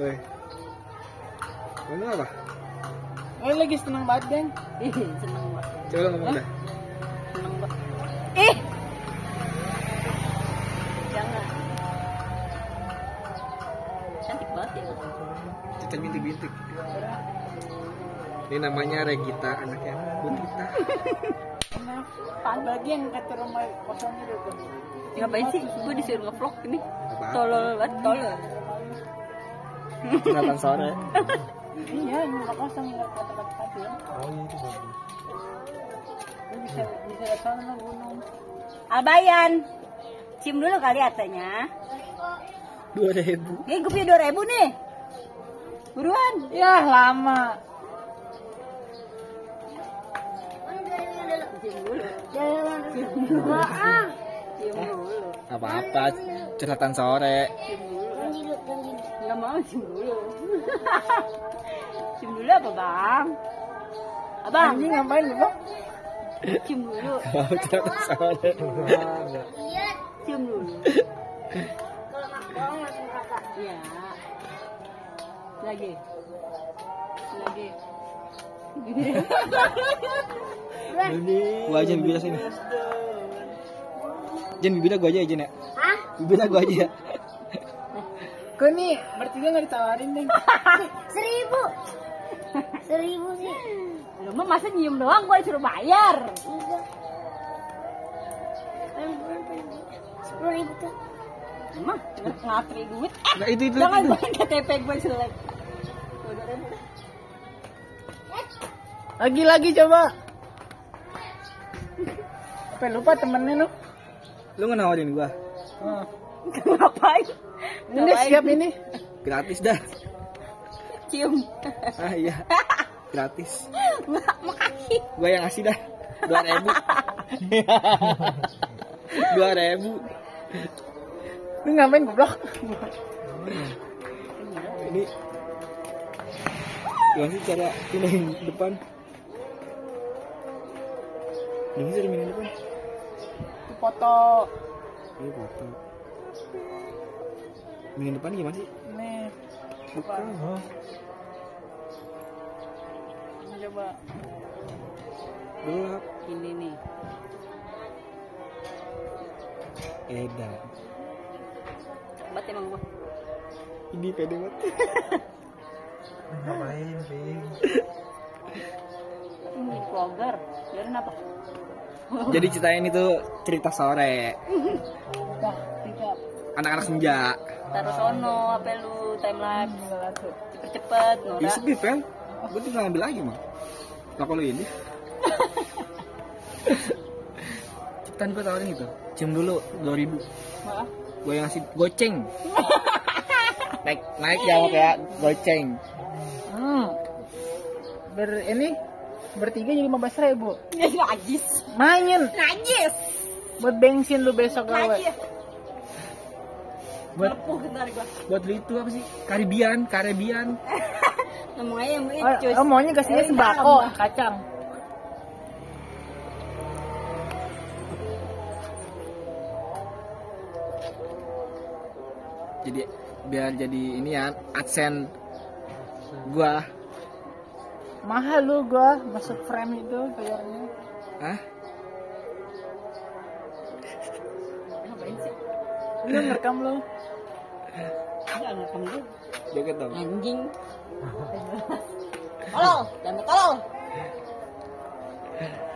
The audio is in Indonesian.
Woi. Ngomong apa? Oh lagi seneng banget geng. Ih, seneng banget. Coba ngomong dah. Seneng banget. Ih. Jangan. Cantik banget ya. Cincin bintik-bintik. Ini namanya Regita, anaknya Butita. Enak. Pan lagi yang kata rumah kosongnya itu. Ngapain sih? Gue disuruh ngevlog ini. Tolol banget, tolol. Kelihatan sore. Iya, ini rumah kosong nggak kata-kata tadi ya. Oh, iya itu bagus. Bisa bisa ke sana gunung. Abayan. Cium dulu kali atanya. Dua ribu. Eh, gue punya 2000 nih. Buruan. Ya lama. Apa-apa, curhatan sore. Enggak mau cium dulu. cium dulu apa, Bang? Abang, Anjing ngapain lu, Bang? cium dulu. Curhatan sore. Cium dulu. Iya. Lagi. Lagi. Gua aja bibirnya sini. Jen bibirnya gua aja ya Jen ya. Bibirnya gua aja ya. Kau nih bertiga nggak ditawarin deh. Seribu. Seribu sih. Lu mah masa nyium doang gua disuruh bayar. Enggak. Sepuluh ribu tuh. Emang ngatri duit. Nah, itu itu. Jangan itu. KTP gue jelek. Lagi-lagi coba. Apa lupa temennya lu? Lu nggak nawarin gua? Oh. Ngapain? Ini siap ini. Gratis dah. Cium. Ah iya. Gratis. Mak- Makasih. Gua yang ngasih dah. Dua ribu. Dua ribu. Lu ngapain goblok? Ini. Gimana sih cara pindahin depan? Ini sih pindahin depan. Foto Ini foto. Pindahin depan gimana sih? nih. Bukan. Coba. Gelap. Ini nih. Edan. Bat emang gua. Ini pede banget. Ngapain, Ping? Ini vlogger. Biarin apa? Jadi ceritain itu cerita sore. Anak-anak senja. Taruh sono apa lu time lapse. Cepet-cepet, Ih Nora. sepi pel. Gue tinggal ambil lagi mah. Lah kalau ini. Cepetan gue tawarin itu. Cium dulu 2000 Maaf. Gue yang ngasih goceng. naik naik jawab ya goceng. Hmm. Ber ini bertiga jadi lima belas ribu. Ya najis. Main Najis. buat bensin lu besok gawe. Buat buat beli itu apa sih? Karibian, Karibian. Yang Oh, oh, maunya kasihnya sembako, kacang. Jadi biar jadi ini ya adsense gua mahal lu gua masuk frame itu bayarnya. Hah? ngapain sih? Lu ngerekam lu. Nggak ngerekam lu joget dong. Anjing. Halo, jangan tolong.